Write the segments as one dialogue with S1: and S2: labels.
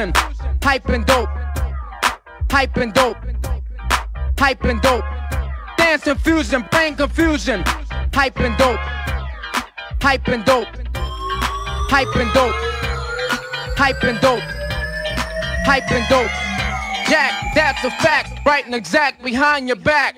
S1: Hype and dope, hype and dope, hype and dope. Dance infusion, brain confusion, hype and dope, hype and dope, hype and dope, hype and dope, hype and dope. Jack, that's a fact, right and exact behind your back.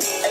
S2: Hip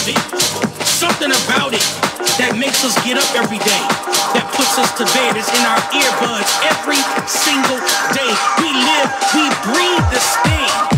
S3: Something about it that makes us get up every day, that puts us to bed, is in our earbuds every single day. We live, we breathe this thing.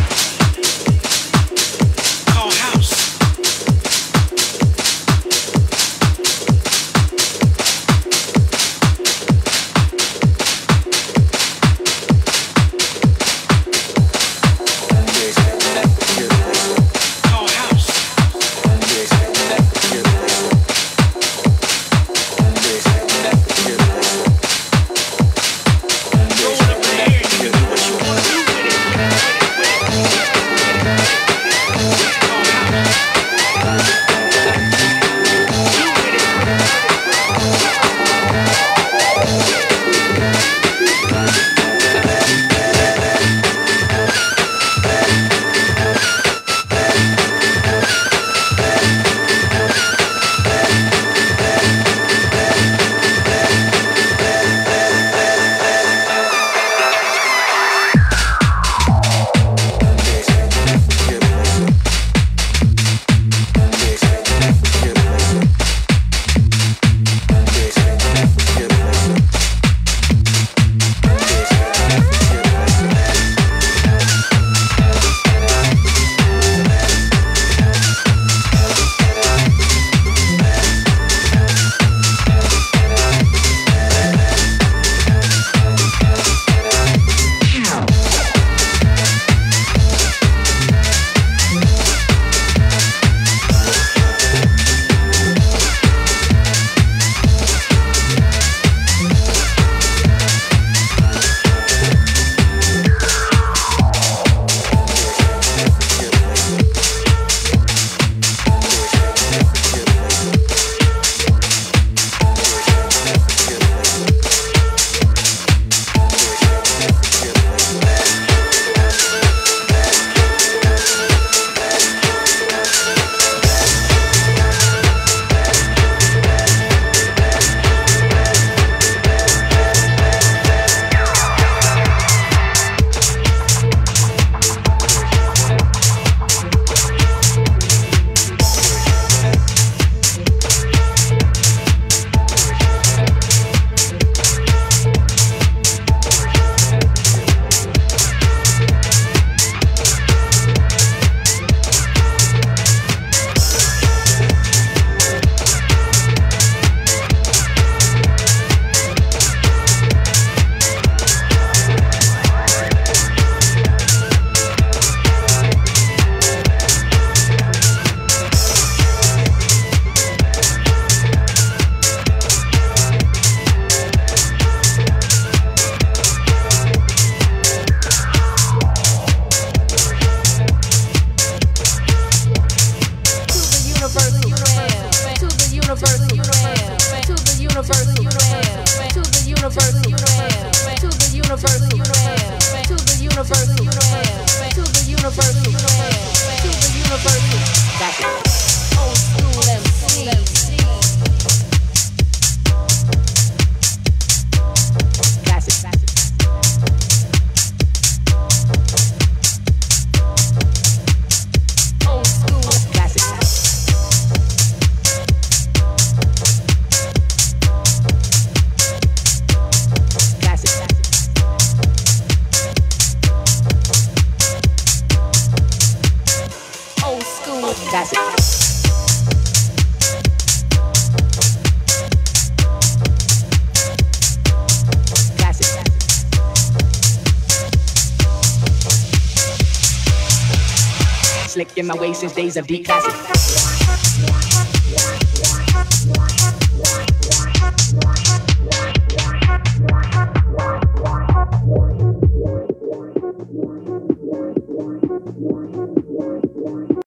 S1: Since days of deep classic.